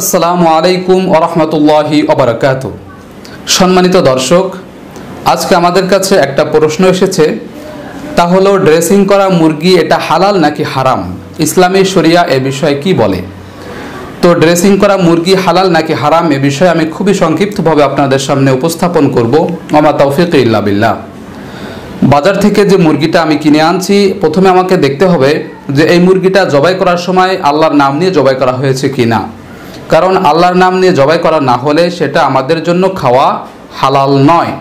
আসসালামু আলাইকুম ওরহমতুল্লাহি ওবরাকাত সম্মানিত দর্শক, আজকে আমাদের কাছে একটা প্রশ্ন এসেছে, তা হলো, ড্রেসিং করা মুরগি এটা হালাল নাকি হারাম? ইসলামী শরিয়া এ বিষয়ে কি বলে? তো ড্রেসিং করা মুরগি হালাল নাকি হারাম এ বিষয়ে আমি খুবই সংক্ষিপ্তভাবে আপনাদের সামনে উপস্থাপন করব আমা তৌফিক ইল্লা বিল্লাহ। বাজার থেকে যে মুরগিটা আমি কিনে আনছি, প্রথমে আমাকে দেখতে হবে যে এই মুরগিটা জবাই করার সময় আল্লাহর নাম নিয়ে জবাই করা হয়েছে কি না কারণ আল্লাহর নাম নিয়ে জবাই করা না হলে সেটা আমাদের জন্য খাওয়া হালাল নয়।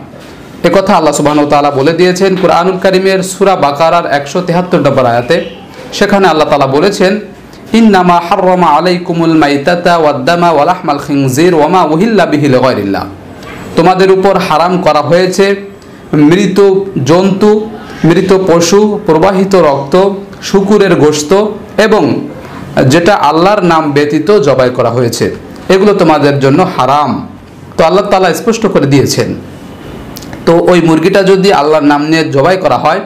একথা আল্লাহ সুবাহ তাআলা বলে দিয়েছেন কুরআনুল কারিমের সূরা বাকারার একশো তেহাত্তর নম্বর আয়াতে। সেখানে আল্লাহ তাআলা বলেছেন, ইন্নামা হাররামা আলাইকুমুল মাইতাতা ওয়াদ্দামা ওয়ালাহমাল খিনজির ওয়ামা উহিল্লা বিহি লিগায়রিল্লাহ। তোমাদের উপর হারাম করা হয়েছে মৃত জন্তু, মৃত পশু, প্রবাহিত রক্ত, শুকুরের গোশত এবং যেটা আল্লাহর নাম ব্যতীত জবাই করা হয়েছে। এগুলো তোমাদের জন্য হারাম। তো আল্লাহ তালা স্পষ্ট করে দিয়েছেন। তো ওই মুরগিটা যদি আল্লাহর নাম নিয়ে জবাই করা হয়,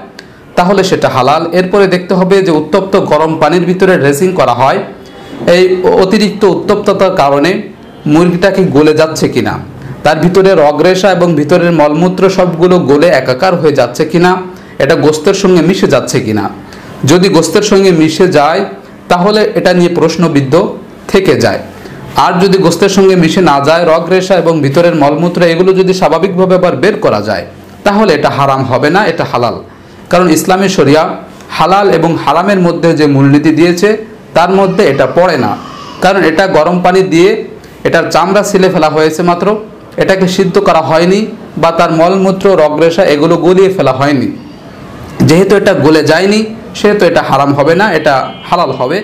তাহলে সেটা হালাল। এরপরে দেখতে হবে যে উত্তপ্ত গরম পানির ভিতরে ড্রেসিং করা হয়। এই অতিরিক্ত উত্তপ্ততার কারণে মুরগিটা কি গলে যাচ্ছে কিনা, তার ভিতরে রগরেশা এবং ভিতরের মলমূত্র সবগুলো গলে একাকার হয়ে যাচ্ছে কিনা, এটা গোস্তের সঙ্গে মিশে যাচ্ছে কিনা। যদি গোস্তের সঙ্গে মিশে যায় তাহলে এটা নিয়ে প্রশ্নবিদ্ধ থেকে যায়। আর যদি গোস্তের সঙ্গে মিশে না যায় রগরেশা এবং ভিতরের মলমূত্র, এগুলো যদি স্বাভাবিকভাবে আবার বের করা যায়, তাহলে এটা হারাম হবে না, এটা হালাল। কারণ ইসলামী শরিয়া হালাল এবং হারামের মধ্যে যে মূলনীতি দিয়েছে, তার মধ্যে এটা পড়ে না। কারণ এটা গরম পানি দিয়ে এটার চামড়া ছিলে ফেলা হয়েছে মাত্র, এটাকে সিদ্ধ করা হয়নি বা তার মলমূত্র রগরেশা এগুলো গলিয়ে ফেলা হয়নি। যেহেতু এটা গলে যায়নি সেহেতু এটা হারাম হবে না এটা হালাল হবে।